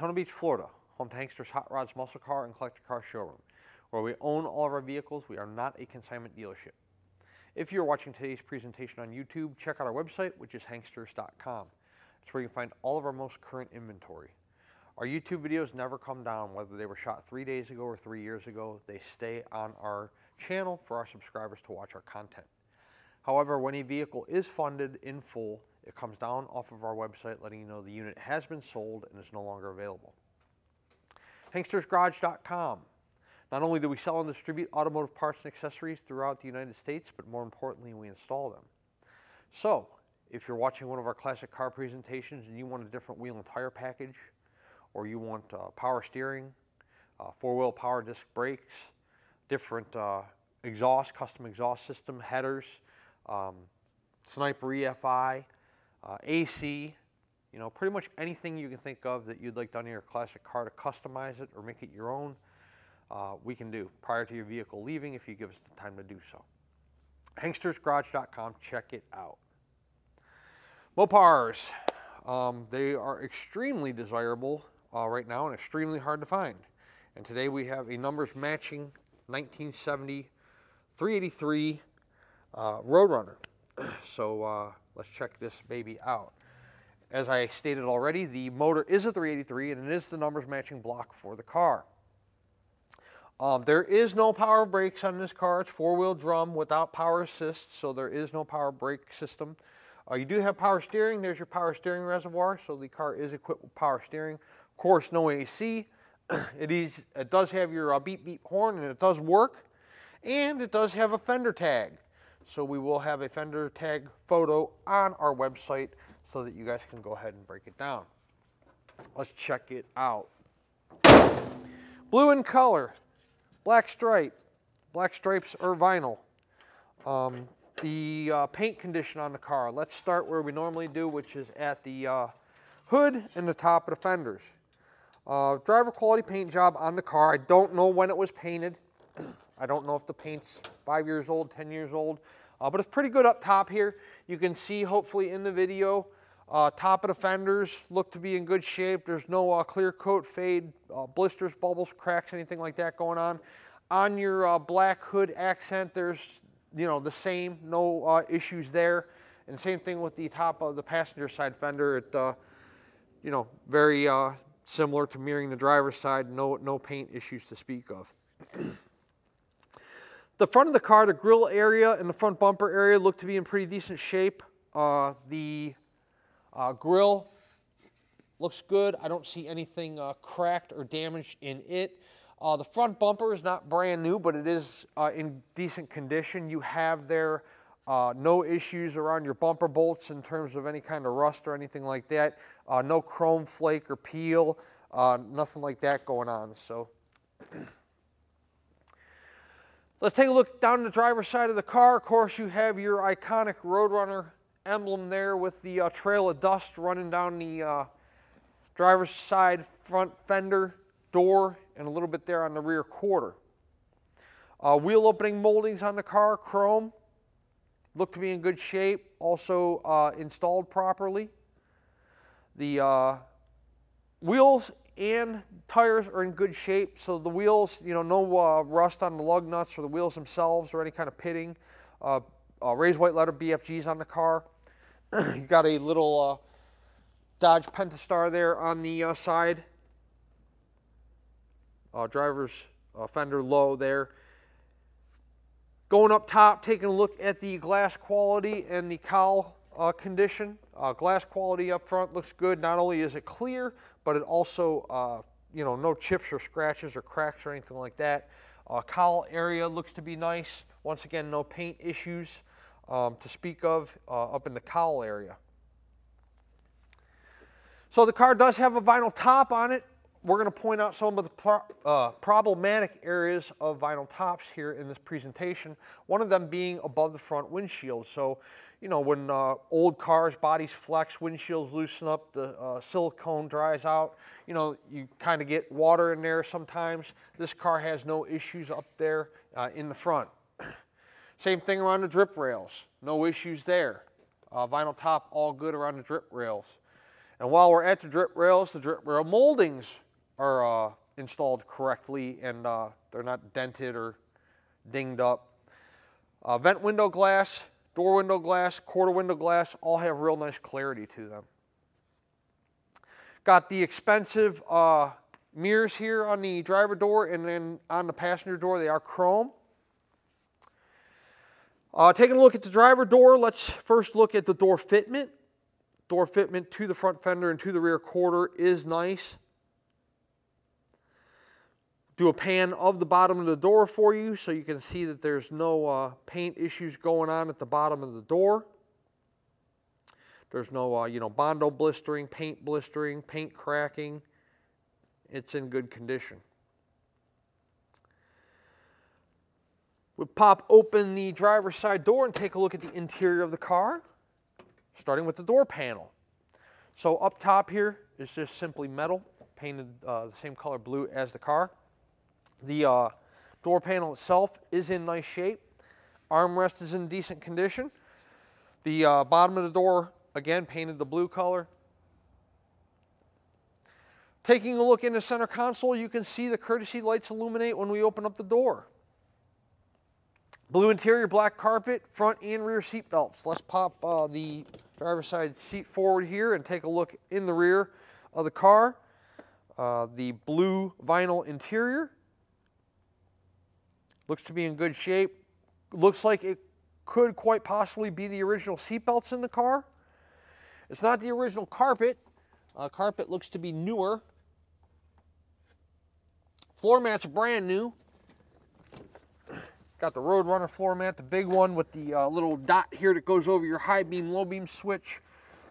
Daytona Beach, Florida, home to Hankster's Hot Rods Muscle Car and Collector Car Showroom, where we own all of our vehicles. We are not a consignment dealership. If you're watching today's presentation on YouTube, check out our website, which is hanksters.com. It's where you can find all of our most current inventory. Our YouTube videos never come down, whether they were shot three days ago or three years ago. They stay on our channel for our subscribers to watch our content. However, when a vehicle is funded in full, it comes down off of our website letting you know the unit has been sold and is no longer available. HankstersGarage.com. Not only do we sell and distribute automotive parts and accessories throughout the United States, but more importantly, we install them. So, if you're watching one of our classic car presentations and you want a different wheel and tire package, or you want uh, power steering, uh, four-wheel power disc brakes, different uh, exhaust, custom exhaust system, headers, um, Sniper EFI, uh, AC, you know, pretty much anything you can think of that you'd like done in your classic car to customize it or make it your own, uh, we can do prior to your vehicle leaving if you give us the time to do so. HankstersGarage.com, check it out. Mopars, um, they are extremely desirable uh, right now and extremely hard to find. And today we have a numbers matching 1970 383 uh, Roadrunner. so uh, let's check this baby out. As I stated already, the motor is a 383 and it is the numbers matching block for the car. Um, there is no power brakes on this car. It's four-wheel drum without power assist, so there is no power brake system. Uh, you do have power steering. There's your power steering reservoir, so the car is equipped with power steering. Of course, no AC. it, is, it does have your uh, beep beep horn, and it does work. And it does have a fender tag. So we will have a fender tag photo on our website so that you guys can go ahead and break it down. Let's check it out. Blue in color, black stripe. Black stripes are vinyl. Um, the uh, paint condition on the car. Let's start where we normally do, which is at the uh, hood and the top of the fenders. Uh, driver quality paint job on the car. I don't know when it was painted. I don't know if the paint's five years old, 10 years old, uh, but it's pretty good up top here. You can see hopefully in the video, uh, top of the fenders look to be in good shape. There's no uh, clear coat fade, uh, blisters, bubbles, cracks, anything like that going on. On your uh, black hood accent, there's you know the same, no uh, issues there. And same thing with the top of the passenger side fender. It, you know, very similar to mirroring the driver's side. No, no paint issues to speak of. The front of the car, the grill area and the front bumper area look to be in pretty decent shape. Uh, the uh, grill looks good. I don't see anything uh, cracked or damaged in it. Uh, the front bumper is not brand new, but it is uh, in decent condition. You have there uh, no issues around your bumper bolts in terms of any kind of rust or anything like that. no chrome flake or peel, nothing like that going on. So. Let's take a look down the driver's side of the car. Of course, you have your iconic Roadrunner emblem there with the uh, trail of dust running down the uh, driver's side front fender, door, and a little bit there on the rear quarter. Uh, wheel opening moldings on the car, chrome, look to be in good shape, also uh, installed properly. The uh, wheels and tires are in good shape. So the wheels, you know, no uh, rust on the lug nuts or the wheels themselves or any kind of pitting. Uh, uh, raised white letter BFGs on the car. you got a little uh, Dodge Pentastar there on the uh, side. Uh, driver's fender low there. Going up top, taking a look at the glass quality and the cowl condition. glass quality up front looks good. Not only is it clear, but it also, uh, you know, no chips or scratches or cracks or anything like that. Uh, cowl area looks to be nice. Once again, no paint issues um, to speak of uh, up in the cowl area. So the car does have a vinyl top on it. We're going to point out some of the pro uh, problematic areas of vinyl tops here in this presentation, one of them being above the front windshield. So you know, when uh, old cars, bodies flex, windshields loosen up, the uh, silicone dries out, you know, you kind of get water in there sometimes. This car has no issues up there uh, in the front. Same thing around the drip rails, no issues there. Uh, vinyl top, all good around the drip rails. And while we're at the drip rails, the drip rail moldings are uh, installed correctly and uh, they're not dented or dinged up. Vent window glass, door window glass, quarter window glass, all have real nice clarity to them. Got the expensive uh, mirrors here on the driver door and then on the passenger door, they are chrome. Uh, taking a look at the driver door, let's first look at the door fitment. Door fitment to the front fender and to the rear quarter is nice. Do a pan of the bottom of the door for you so you can see that there's no uh, paint issues going on at the bottom of the door. There's no, uh, you know, Bondo blistering, paint blistering, paint cracking. It's in good condition. We pop open the driver's side door and take a look at the interior of the car, starting with the door panel. So up top here is just simply metal, painted uh, the same color blue as the car. The uh, door panel itself is in nice shape. Armrest is in decent condition. The uh, bottom of the door, again, painted the blue color. Taking a look in the center console, you can see the courtesy lights illuminate when we open up the door. Blue interior, black carpet, front and rear seat belts. Let's pop uh, the driver's side seat forward here and take a look in the rear of the car. Uh, the blue vinyl interior. Looks to be in good shape. Looks like it could quite possibly be the original seatbelts in the car. It's not the original carpet. Uh, carpet looks to be newer. Floor mats brand new. Got the Roadrunner floor mat, the big one with the uh, little dot here that goes over your high beam, low beam switch.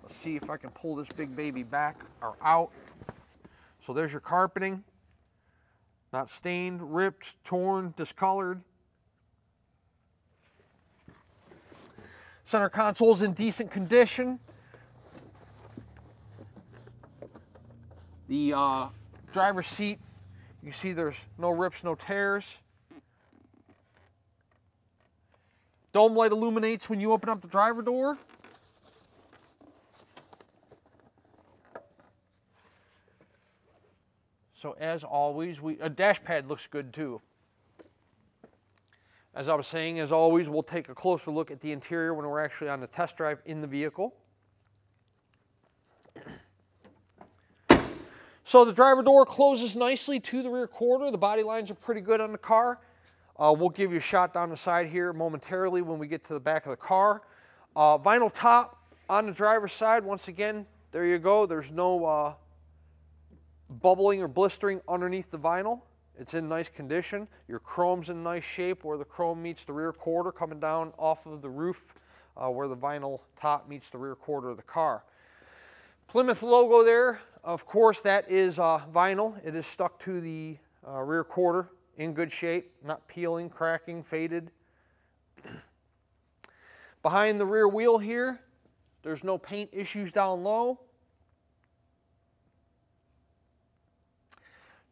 Let's see if I can pull this big baby back or out. So there's your carpeting. Not stained, ripped, torn, discolored. Center console is in decent condition. The uh, driver's seat, you see there's no rips, no tears. Dome light illuminates when you open up the driver door. So as always, we a dash pad looks good too. As I was saying, as always, we'll take a closer look at the interior when we're actually on the test drive in the vehicle. So the driver door closes nicely to the rear quarter. The body lines are pretty good on the car. Uh, we'll give you a shot down the side here momentarily when we get to the back of the car. Uh, vinyl top on the driver's side. Once again, there you go. There's no uh, bubbling or blistering underneath the vinyl. It's in nice condition. Your chrome's in nice shape where the chrome meets the rear quarter coming down off of the roof uh, where the vinyl top meets the rear quarter of the car. Plymouth logo there, of course, that is uh, vinyl. It is stuck to the uh, rear quarter in good shape, not peeling, cracking, faded. Behind the rear wheel here, there's no paint issues down low.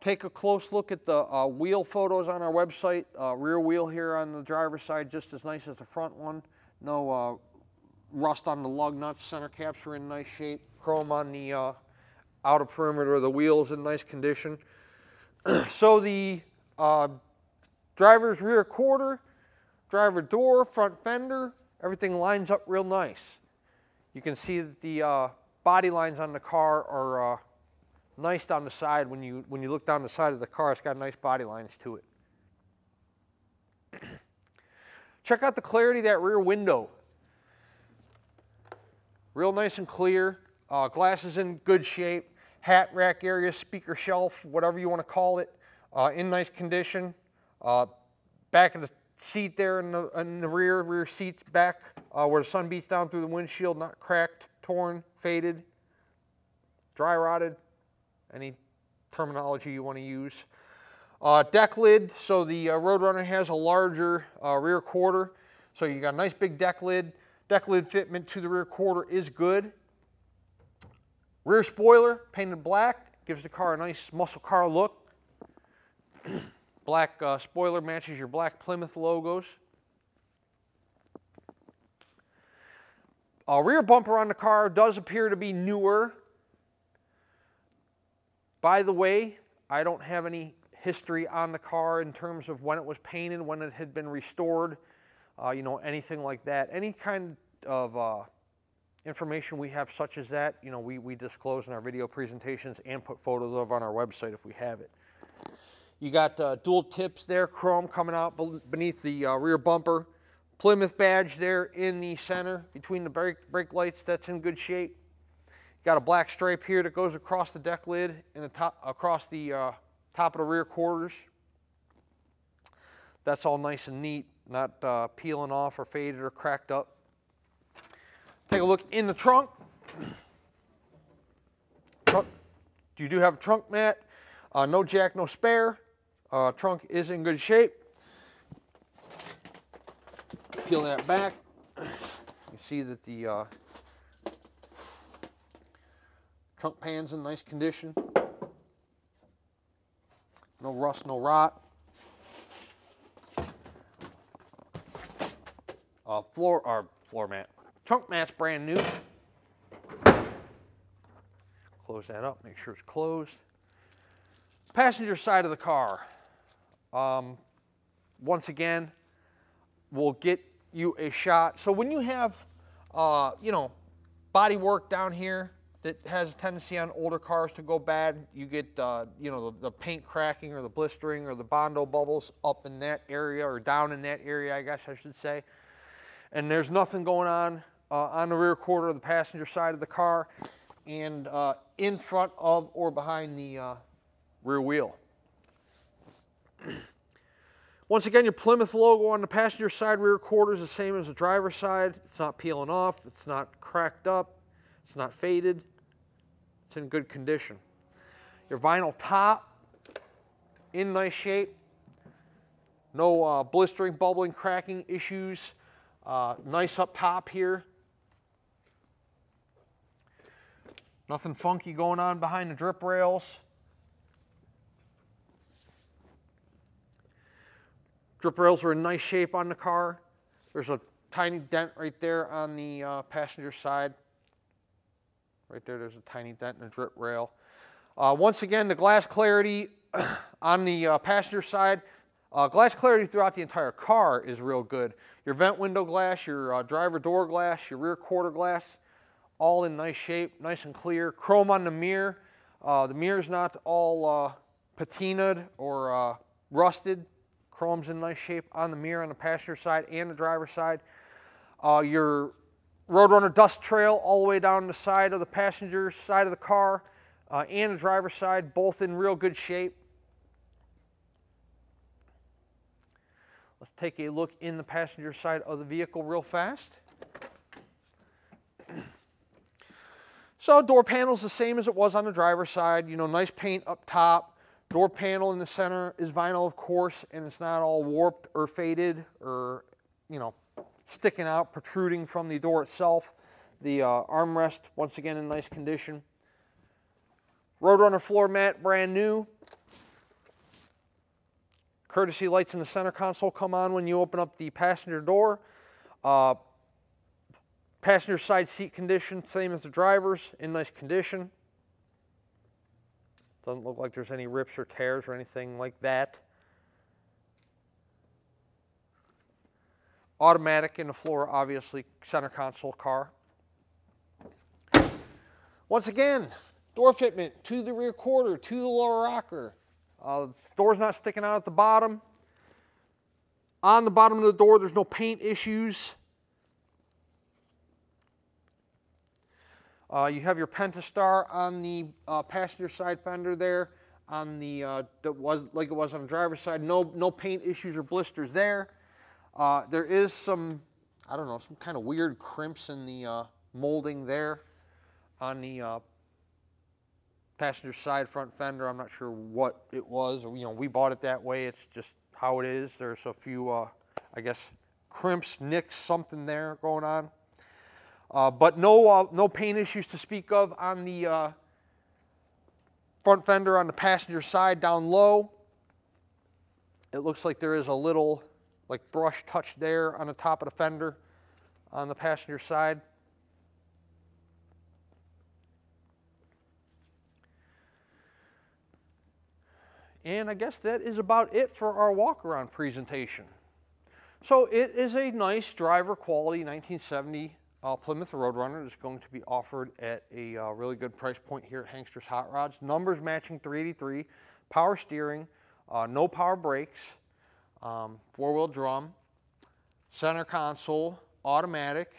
Take a close look at the uh, wheel photos on our website. Uh, rear wheel here on the driver's side, just as nice as the front one. No uh, rust on the lug nuts. Center caps are in nice shape. Chrome on the uh, outer perimeter of the wheels in nice condition. so the uh, driver's rear quarter, driver door, front fender, everything lines up real nice. You can see that the uh, body lines on the car are nice down the side. When you, when you look down the side of the car, it's got nice body lines to it. Check out the clarity of that rear window. Real nice and clear. Uh, glass is in good shape. Hat rack area, speaker shelf, whatever you want to call it uh, in nice condition. Uh, back of the seat there in the, in the rear, rear seats back uh, where the sun beats down through the windshield, not cracked, torn, faded, dry rotted, any terminology you want to use. Uh, deck lid, so the uh, Roadrunner has a larger uh, rear quarter, so you got a nice big deck lid. Deck lid fitment to the rear quarter is good. Rear spoiler, painted black, gives the car a nice muscle car look. black uh, spoiler matches your black Plymouth logos. Uh, rear bumper on the car does appear to be newer. By the way, I don't have any history on the car in terms of when it was painted, when it had been restored, uh, you know, anything like that. Any kind of uh, information we have such as that, you know, we, we disclose in our video presentations and put photos of on our website if we have it. You got uh, dual tips there, chrome coming out beneath the uh, rear bumper. Plymouth badge there in the center between the brake, brake lights, that's in good shape. Got a black stripe here that goes across the deck lid and the top, across the uh, top of the rear quarters. That's all nice and neat, not uh, peeling off or faded or cracked up. Take a look in the trunk. trunk. You do have a trunk mat, uh, no jack, no spare. Uh, trunk is in good shape. Peel that back. You see that the uh, trunk pan's in nice condition. No rust, no rot. Uh, floor, or floor mat. Trunk mat's brand new. Close that up, make sure it's closed. Passenger side of the car. Um, once again, we'll get you a shot. So when you have, uh, you know, body work down here, that has a tendency on older cars to go bad. You get, uh, you know, the, the, paint cracking or the blistering or the Bondo bubbles up in that area or down in that area, I guess I should say. And there's nothing going on uh, on the rear quarter of the passenger side of the car and uh, in front of or behind the uh, rear wheel. Once again, your Plymouth logo on the passenger side rear quarter is the same as the driver's side. It's not peeling off. It's not cracked up. It's not faded. It's in good condition. Your vinyl top, in nice shape. No uh, blistering, bubbling, cracking issues. Uh, nice up top here. Nothing funky going on behind the drip rails. Drip rails are in nice shape on the car. There's a tiny dent right there on the uh, passenger side. Right there, there's a tiny dent in the drip rail. Uh, once again, the glass clarity on the uh, passenger side, uh, glass clarity throughout the entire car is real good. Your vent window glass, your uh, driver door glass, your rear quarter glass, all in nice shape, nice and clear. Chrome on the mirror. Uh, the mirror's not all uh, patinaed or rusted. Chrome's in nice shape on the mirror on the passenger side and the driver's side. your Roadrunner dust trail all the way down the side of the passenger side of the car uh, and the driver's side, both in real good shape. Let's take a look in the passenger side of the vehicle real fast. So door panel's the same as it was on the driver's side. You know, nice paint up top. Door panel in the center is vinyl, of course, and it's not all warped or faded or, you know, sticking out, protruding from the door itself. The uh, armrest, once again, in nice condition. Roadrunner floor mat, brand new. Courtesy lights in the center console come on when you open up the passenger door. Uh, passenger side seat condition, same as the driver's, in nice condition. Doesn't look like there's any rips or tears or anything like that. Automatic in the floor, obviously, center console car. Once again, door fitment to the rear quarter, to the lower rocker. Uh, door's not sticking out at the bottom. On the bottom of the door, there's no paint issues. Uh, you have your Pentastar on the uh, passenger side fender there, on the uh, that was like it was on the driver's side. No, no paint issues or blisters there. Uh, there is some, I don't know, some kind of weird crimps in the uh, molding there on the uh, passenger side front fender. I'm not sure what it was. You know, we bought it that way. It's just how it is. There's a few, uh, I guess, crimps, nicks, something there going on. Uh, but no, uh, no paint issues to speak of on the front fender on the passenger side down low. It looks like there is a little like brush touch there on the top of the fender on the passenger side. And I guess that is about it for our walk around presentation. So it is a nice driver quality 1970 uh, Plymouth Roadrunner that's going to be offered at a uh, really good price point here at Hankster's Hot Rods. Numbers matching 383, power steering, uh, no power brakes, um, four-wheel drum, center console, automatic,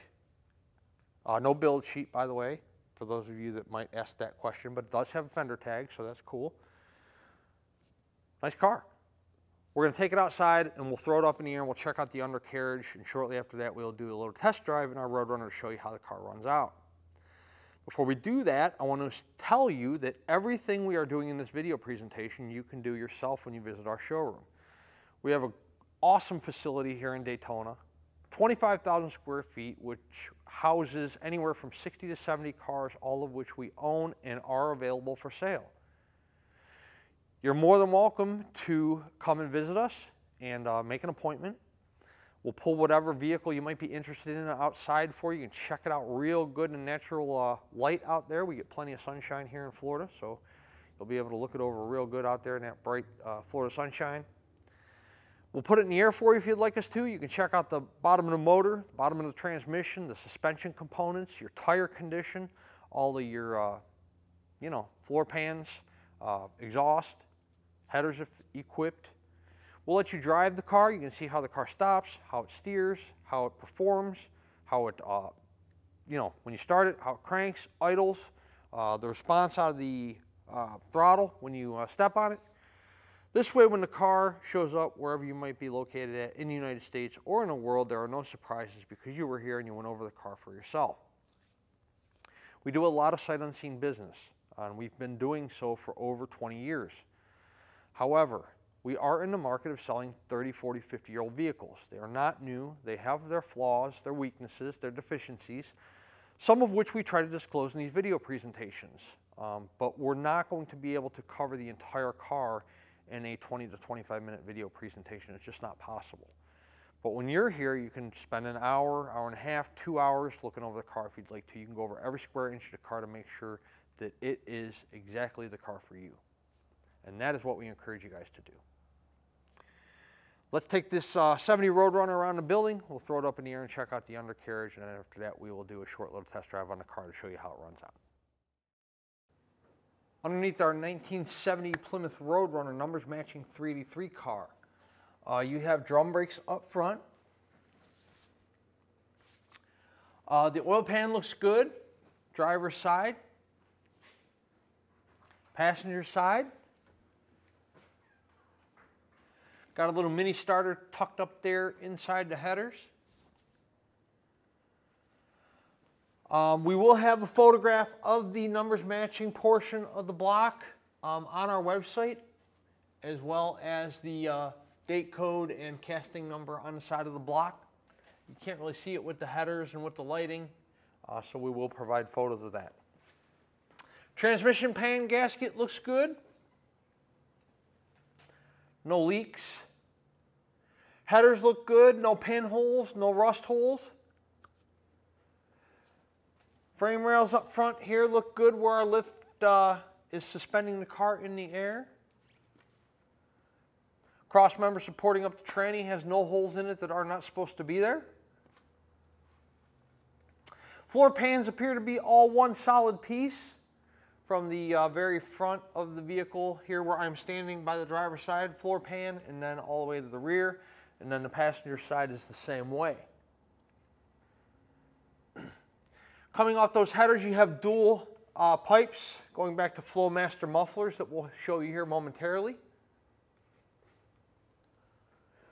uh, no build sheet by the way, for those of you that might ask that question, but it does have a fender tag, so that's cool. Nice car. We're going to take it outside and we'll throw it up in the air and we'll check out the undercarriage and shortly after that we'll do a little test drive in our Roadrunner to show you how the car runs out. Before we do that, I want to tell you that everything we are doing in this video presentation you can do yourself when you visit our showroom. We have an awesome facility here in Daytona, 25,000 square feet, which houses anywhere from 60 to 70 cars, all of which we own and are available for sale. You're more than welcome to come and visit us and uh, make an appointment. We'll pull whatever vehicle you might be interested in outside for you. You can check it out real good in natural uh, light out there. We get plenty of sunshine here in Florida, so you'll be able to look it over real good out there in that bright uh, Florida sunshine. We'll put it in the air for you if you'd like us to. You can check out the bottom of the motor, bottom of the transmission, the suspension components, your tire condition, all of your, uh, you know, floor pans, uh, exhaust, headers equipped. We'll let you drive the car. You can see how the car stops, how it steers, how it performs, how it, uh, you know, when you start it, how it cranks, idles, uh, the response out of the uh, throttle when you uh, step on it. This way, when the car shows up wherever you might be located at in the United States or in the world, there are no surprises because you were here and you went over the car for yourself. We do a lot of sight unseen business, and we've been doing so for over 20 years. However, we are in the market of selling 30, 40, 50 year old vehicles. They are not new. They have their flaws, their weaknesses, their deficiencies, some of which we try to disclose in these video presentations. Um, but we're not going to be able to cover the entire car in a 20 to 25 minute video presentation. It's just not possible. But when you're here, you can spend an hour, hour and a half, two hours looking over the car if you'd like to. You can go over every square inch of the car to make sure that it is exactly the car for you. And that is what we encourage you guys to do. Let's take this uh, 70 Roadrunner around the building. We'll throw it up in the air and check out the undercarriage. And then after that, we will do a short little test drive on the car to show you how it runs out. Underneath our 1970 Plymouth Roadrunner numbers matching 383 car, uh, you have drum brakes up front. Uh, the oil pan looks good, driver's side. Passenger side, Got a little mini starter tucked up there inside the headers. Um, we will have a photograph of the numbers matching portion of the block um, on our website, as well as the uh, date code and casting number on the side of the block. You can't really see it with the headers and with the lighting, uh, so we will provide photos of that. Transmission pan gasket looks good. No leaks. Headers look good, no pinholes, no rust holes. Frame rails up front here look good where our lift uh, is suspending the car in the air. Cross member supporting up the tranny has no holes in it that are not supposed to be there. Floor pans appear to be all one solid piece from the uh, very front of the vehicle here where I'm standing by the driver's side floor pan and then all the way to the rear and then the passenger side is the same way. Coming off those headers, you have dual uh, pipes going back to Flowmaster mufflers that we'll show you here momentarily.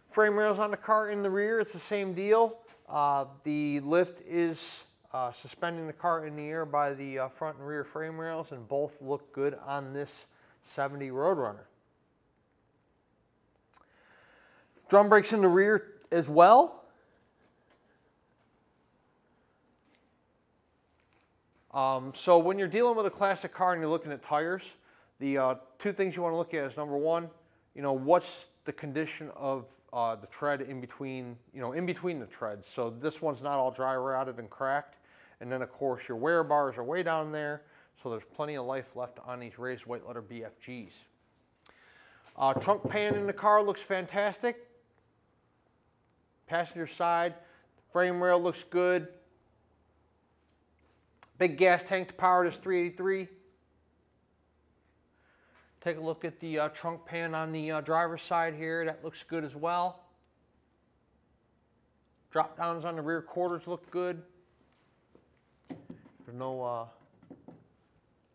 Frame rails on the car in the rear, it's the same deal. Uh, the lift is uh, suspending the car in the air by the uh, front and rear frame rails and both look good on this 70 Roadrunner. Drum brakes in the rear as well. Um, so when you're dealing with a classic car and you're looking at tires, the uh, two things you want to look at is number one, you know, what's the condition of uh, the tread in between, you know, in between the treads. So this one's not all dry rotted and cracked. And then of course your wear bars are way down there. So there's plenty of life left on these raised white letter BFGs. Uh, trunk pan in the car looks fantastic. Passenger side, frame rail looks good. Big gas tank to power this 383. Take a look at the uh, trunk pan on the uh, driver's side here. That looks good as well. Drop downs on the rear quarters look good. There's no uh,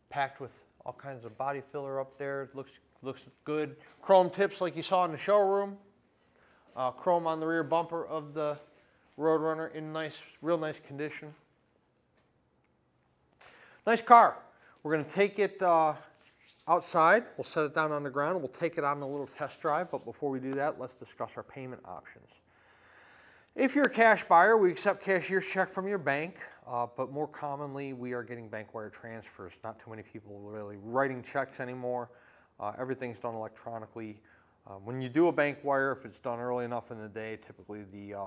packed with all kinds of body filler up there. It looks looks good. Chrome tips like you saw in the showroom. Uh, chrome on the rear bumper of the Roadrunner in nice, real nice condition. Nice car. We're going to take it uh, outside. We'll set it down on the ground. We'll take it on a little test drive. But before we do that, let's discuss our payment options. If you're a cash buyer, we accept cashier's check from your bank. Uh, but more commonly, we are getting bank wire transfers. Not too many people really writing checks anymore. Uh, everything's done electronically. Uh, when you do a bank wire, if it's done early enough in the day, typically the uh,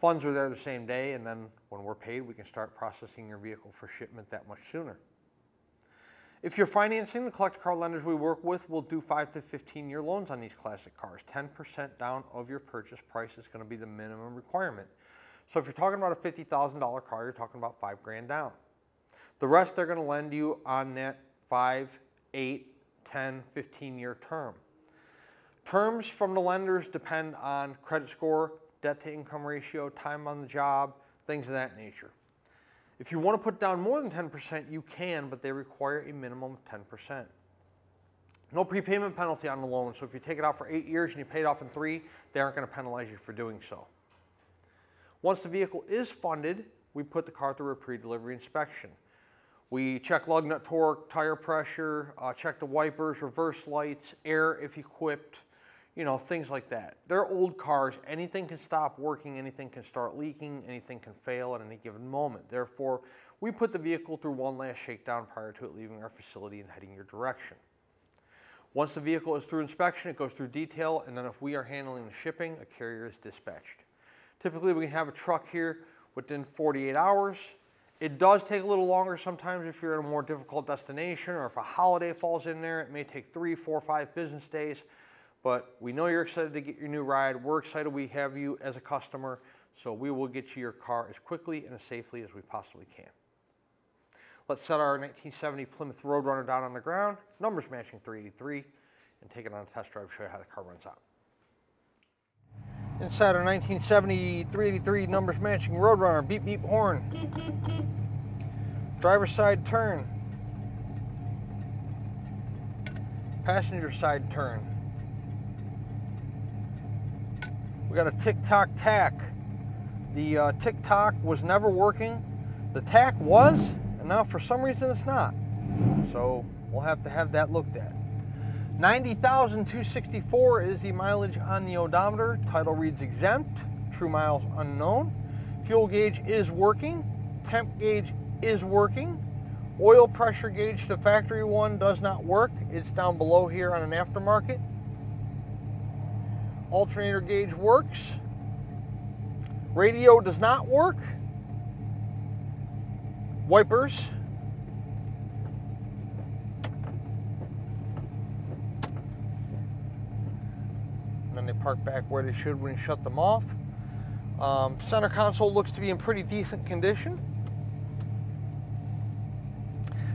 funds are there the same day, and then when we're paid, we can start processing your vehicle for shipment that much sooner. If you're financing, the collector car lenders we work with will do 5 to 15 year loans on these classic cars. 10% down of your purchase price is going to be the minimum requirement. So if you're talking about a $50,000 car, you're talking about 5 grand down. The rest they're going to lend you on that 5, 8, 10, 15 year term. Terms from the lenders depend on credit score, debt to income ratio, time on the job, things of that nature. If you want to put down more than 10%, you can, but they require a minimum of 10%. No prepayment penalty on the loan, so if you take it out for eight years and you pay it off in three, they aren't going to penalize you for doing so. Once the vehicle is funded, we put the car through a pre-delivery inspection. We check lug nut torque, tire pressure, uh, check the wipers, reverse lights, air if equipped, you know, things like that. They're old cars. Anything can stop working, anything can start leaking, anything can fail at any given moment. Therefore, we put the vehicle through one last shakedown prior to it leaving our facility and heading your direction. Once the vehicle is through inspection, it goes through detail, and then if we are handling the shipping, a carrier is dispatched. Typically, we can have a truck here within 48 hours. It does take a little longer sometimes if you're at a more difficult destination or if a holiday falls in there. It may take three, four, five business days, but we know you're excited to get your new ride. We're excited we have you as a customer, so we will get you your car as quickly and as safely as we possibly can. Let's set our 1970 Plymouth Roadrunner down on the ground, numbers matching 383, and take it on a test drive show you how the car runs out. Inside our 1970 383 numbers matching Roadrunner, beep beep horn. Driver side turn. Passenger side turn. We got a tick-tock tach. The uh, tick-tock was never working. The tach was, and now for some reason it's not. So we'll have to have that looked at. 90,264 is the mileage on the odometer. Title reads exempt, true miles unknown. Fuel gauge is working. Temp gauge is working. Oil pressure gauge, the factory one, does not work. It's down below here on an aftermarket. Alternator gauge works. Radio does not work. Wipers And then they park back where they should when you shut them off. Um, center console looks to be in pretty decent condition.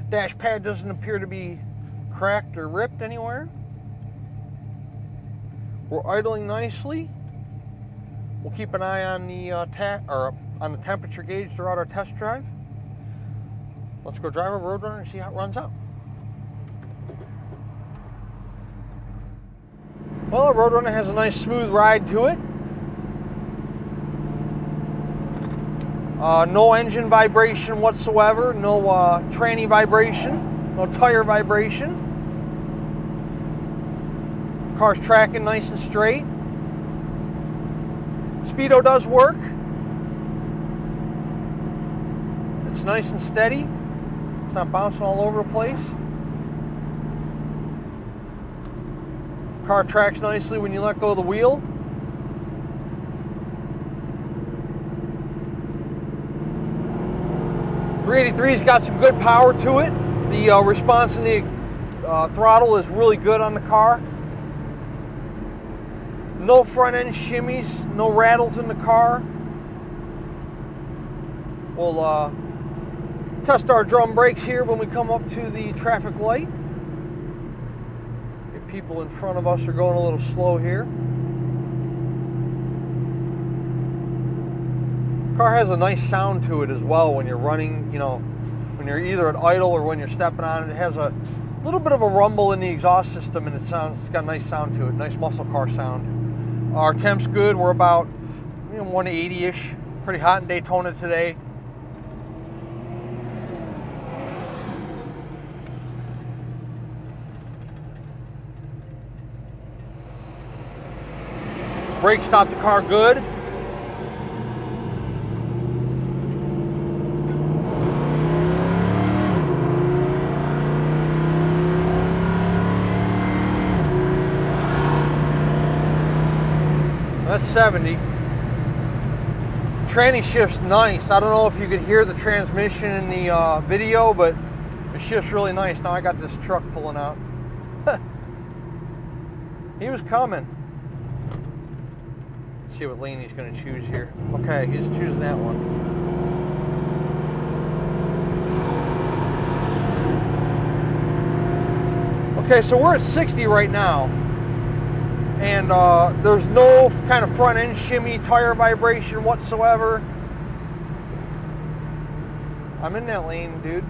Dash pad doesn't appear to be cracked or ripped anywhere. We're idling nicely. We'll keep an eye on the uh, or on the temperature gauge throughout our test drive. Let's go drive a Roadrunner and see how it runs out. Well, a Roadrunner has a nice smooth ride to it. Uh, no engine vibration whatsoever, no uh, tranny vibration, no tire vibration. Car's tracking nice and straight. Speedo does work. It's nice and steady. It's not bouncing all over the place. Car tracks nicely when you let go of the wheel. Three eighty three's got some good power to it. The uh, response in the uh, throttle is really good on the car. No front end shimmies, no rattles in the car. We'll uh, test our drum brakes here when we come up to the traffic light. The people in front of us are going a little slow here. Car has a nice sound to it as well when you're running, you know, when you're either at idle or when you're stepping on it. It has a little bit of a rumble in the exhaust system and it sounds, it's got a nice sound to it, nice muscle car sound. Our temp's good, we're about you know, 180-ish, pretty hot in Daytona today. Brake stop the car good. That's 70. Tranny shift's nice. I don't know if you could hear the transmission in the uh, video, but the shift's really nice. Now I got this truck pulling out. he was coming. Let's see what lane he's going to choose here. Okay, he's choosing that one. Okay, so we're at 60 right now and uh, there's no kind of front end shimmy, tire vibration whatsoever. I'm in that lane, dude.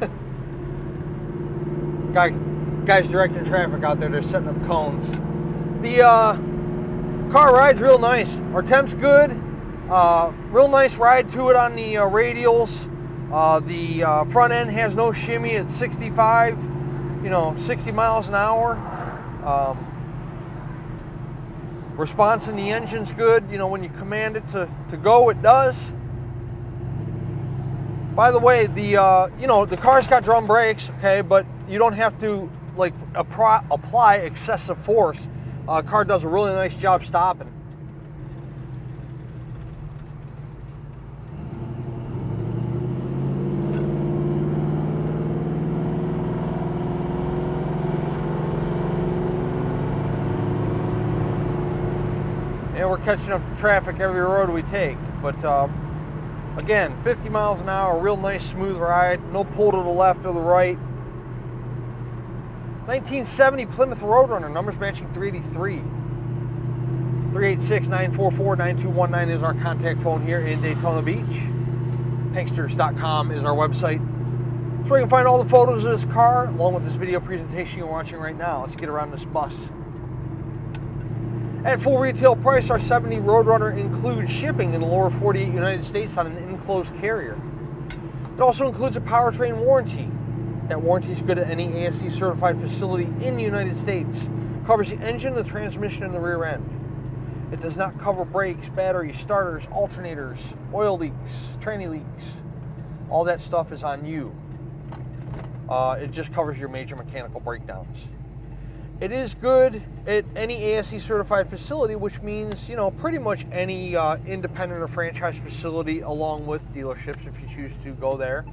Guy, guys directing traffic out there, they're setting up cones. The uh, car ride's real nice. Our temp's good. Uh, real nice ride to it on the uh, radials. Uh, the uh, front end has no shimmy at 65, you know, 60 miles an hour. Um, Response in the engine's good. You know, when you command it to, to go, it does. By the way, the uh, you know the car's got drum brakes, okay, but you don't have to like apply excessive force. Uh, car does a really nice job stopping. And we're catching up to traffic every road we take. But uh, again, 50 miles an hour, real nice smooth ride, no pull to the left or the right. 1970 Plymouth Roadrunner, numbers matching 383. 386-944-9219 is our contact phone here in Daytona Beach. Hanksters.com is our website. So you can find all the photos of this car along with this video presentation you're watching right now. Let's get around this bus. At full retail price, our 70 Roadrunner includes shipping in the lower 48 United States on an enclosed carrier. It also includes a powertrain warranty. That warranty is good at any ASE certified facility in the United States. Covers the engine, the transmission, and the rear end. It does not cover brakes, batteries, starters, alternators, oil leaks, tranny leaks. All that stuff is on you. Uh, it just covers your major mechanical breakdowns. It is good at any ASE certified facility, which means, you know, pretty much any uh, independent or franchise facility along with dealerships if you choose to go there.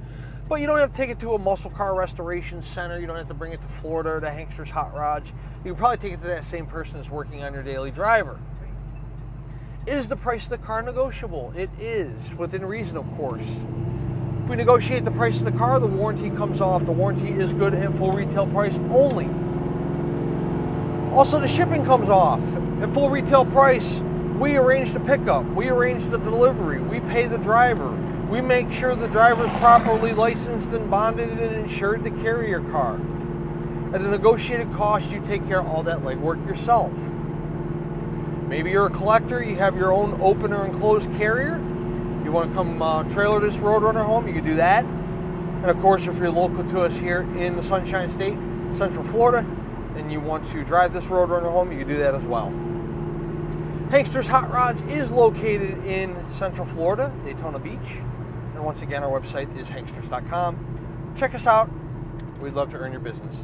But you don't have to take it to a muscle car restoration center. You don't have to bring it to Florida or to Hankster's Hot Rods. You can probably take it to that same person that's working on your daily driver. Is the price of the car negotiable? It is, within reason, of course. If we negotiate the price of the car, the warranty comes off. The warranty is good at full retail price only. Also, the shipping comes off at full retail price. We arrange the pickup, we arrange the delivery, we pay the driver, we make sure the driver is properly licensed and bonded and insured to carry your car. At a negotiated cost, you take care of all that legwork yourself. Maybe you're a collector, you have your own open or enclosed carrier. You want to come uh, trailer this Roadrunner home, you can do that. And of course, if you're local to us here in the Sunshine State, Central Florida, and you want to drive this Roadrunner home, you can do that as well. Hankster's Hot Rods is located in Central Florida, Daytona Beach. And once again, our website is hanksters.com. Check us out. We'd love to earn your business.